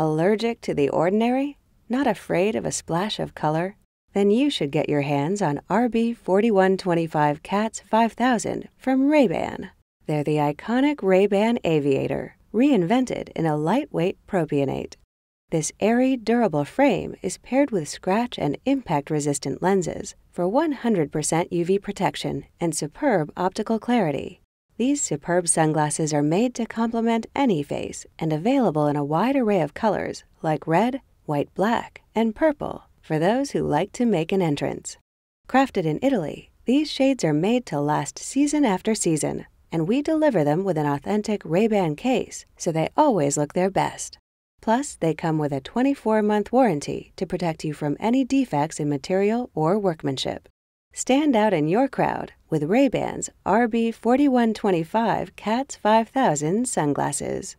Allergic to the ordinary? Not afraid of a splash of color? Then you should get your hands on RB4125 CATS 5000 from Ray-Ban. They're the iconic Ray-Ban Aviator, reinvented in a lightweight propionate. This airy, durable frame is paired with scratch and impact resistant lenses for 100% UV protection and superb optical clarity. These superb sunglasses are made to complement any face and available in a wide array of colors like red, white black, and purple for those who like to make an entrance. Crafted in Italy, these shades are made to last season after season, and we deliver them with an authentic Ray-Ban case so they always look their best. Plus, they come with a 24-month warranty to protect you from any defects in material or workmanship. Stand out in your crowd with Ray-Ban's RB4125 CATS 5000 sunglasses.